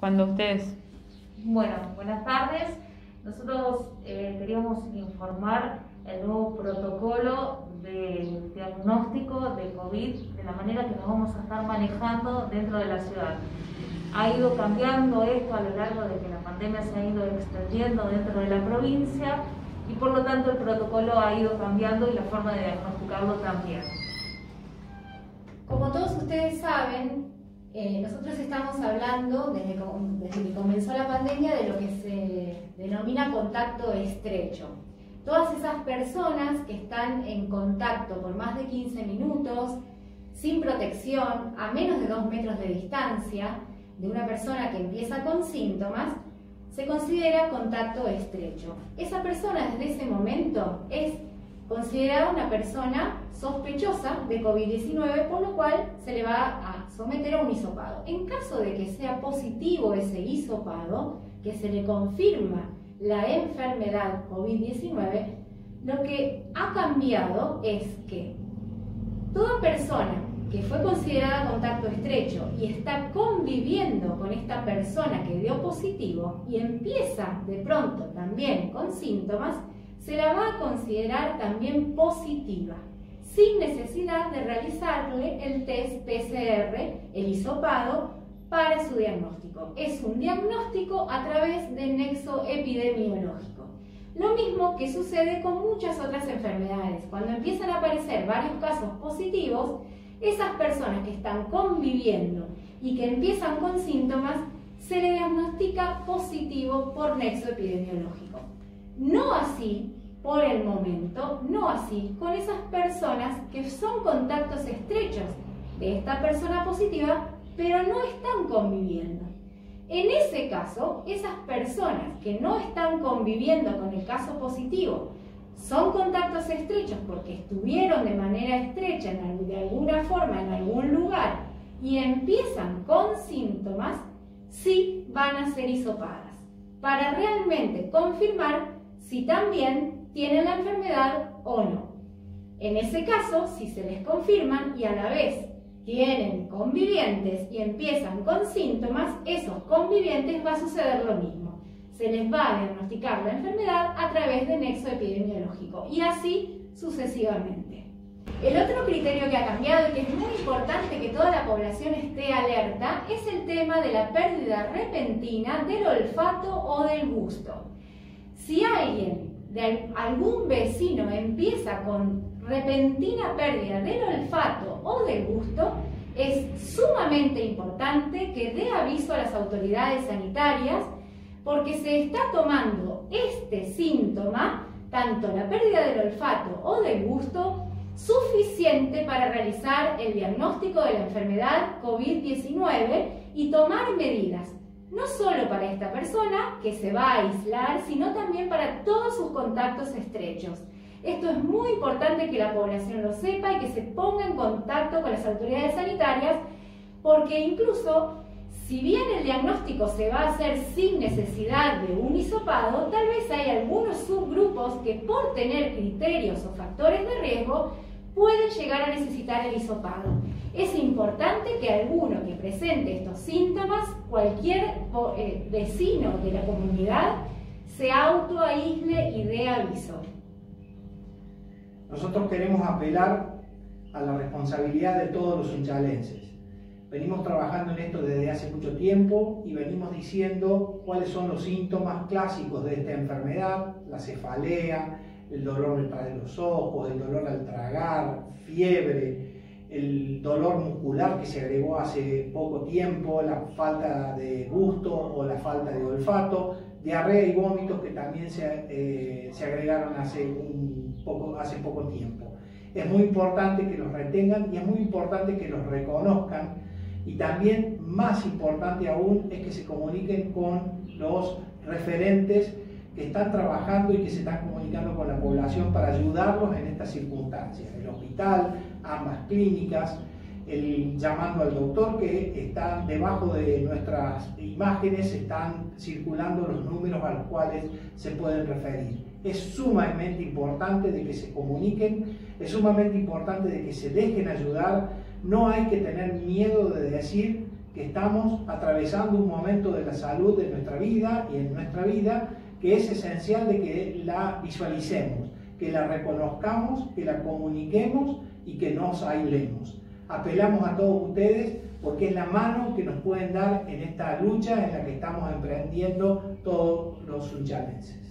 Cuando ustedes. Bueno, buenas tardes. Nosotros eh, queríamos informar el nuevo protocolo de diagnóstico de COVID, de la manera que nos vamos a estar manejando dentro de la ciudad. Ha ido cambiando esto a lo largo de que la pandemia se ha ido extendiendo dentro de la provincia y por lo tanto el protocolo ha ido cambiando y la forma de diagnosticarlo también. Como todos ustedes saben, eh, nosotros estamos hablando desde, que comenzó la pandemia de lo que se denomina contacto estrecho. Todas esas personas que están en contacto por más de 15 minutos, sin protección, a menos de 2 metros de distancia, de una persona que empieza con síntomas, se considera contacto estrecho. Esa persona desde ese momento es considerada una persona sospechosa de COVID-19, por lo cual se le va a someter a un hisopado. En caso de que sea positivo ese hisopado, que se le confirma la enfermedad COVID-19, lo que ha cambiado es que toda persona que fue considerada contacto estrecho y está conviviendo con esta persona que dio positivo y empieza de pronto también con síntomas, se la va a considerar también positiva, sin necesidad de realizarle el test PCR, el hisopado, para su diagnóstico. Es un diagnóstico a través del nexo epidemiológico. Lo mismo que sucede con muchas otras enfermedades. Cuando empiezan a aparecer varios casos positivos, esas personas que están conviviendo y que empiezan con síntomas, se le diagnostica positivo por nexo epidemiológico. No así, por el momento, no así con esas personas que son contactos estrechos de esta persona positiva, pero no están conviviendo. En ese caso, esas personas que no están conviviendo con el caso positivo, son contactos estrechos porque estuvieron de manera estrecha de alguna forma en algún lugar y empiezan con síntomas, sí van a ser hisopadas para realmente confirmar si también tienen la enfermedad o no. En ese caso, si se les confirman y a la vez tienen convivientes y empiezan con síntomas, esos convivientes va a suceder lo mismo. Se les va a diagnosticar la enfermedad a través de nexo epidemiológico y así sucesivamente. El otro criterio que ha cambiado y que es muy importante que toda la población esté alerta es el tema de la pérdida repentina del olfato o del gusto. Si alguien, de algún vecino, empieza con repentina pérdida del olfato o del gusto, es sumamente importante que dé aviso a las autoridades sanitarias porque se está tomando este síntoma, tanto la pérdida del olfato o del gusto, suficiente para realizar el diagnóstico de la enfermedad COVID-19 y tomar medidas no solo para esta persona que se va a aislar, sino también para todos sus contactos estrechos. Esto es muy importante que la población lo sepa y que se ponga en contacto con las autoridades sanitarias, porque incluso si bien el diagnóstico se va a hacer sin necesidad de un hisopado, tal vez hay algunos subgrupos que por tener criterios o factores de riesgo pueden llegar a necesitar el hisopado. Es importante que alguno que presente estos síntomas, cualquier eh, vecino de la comunidad, se autoaísle y dé aviso. Nosotros queremos apelar a la responsabilidad de todos los hinchalenses. Venimos trabajando en esto desde hace mucho tiempo y venimos diciendo cuáles son los síntomas clásicos de esta enfermedad, la cefalea, el dolor detrás de los ojos, el dolor al tragar, fiebre, el dolor muscular que se agregó hace poco tiempo, la falta de gusto o la falta de olfato, diarrea y vómitos que también se, eh, se agregaron hace, un poco, hace poco tiempo. Es muy importante que los retengan y es muy importante que los reconozcan y también más importante aún es que se comuniquen con los referentes que están trabajando y que se están comunicando con la población para ayudarlos en estas circunstancias. El hospital, ambas clínicas, el, llamando al doctor que están debajo de nuestras imágenes, están circulando los números a los cuales se pueden referir. Es sumamente importante de que se comuniquen, es sumamente importante de que se dejen ayudar, no hay que tener miedo de decir que estamos atravesando un momento de la salud de nuestra vida y en nuestra vida que es esencial de que la visualicemos, que la reconozcamos, que la comuniquemos y que nos aislemos. Apelamos a todos ustedes porque es la mano que nos pueden dar en esta lucha en la que estamos emprendiendo todos los sunchalenses.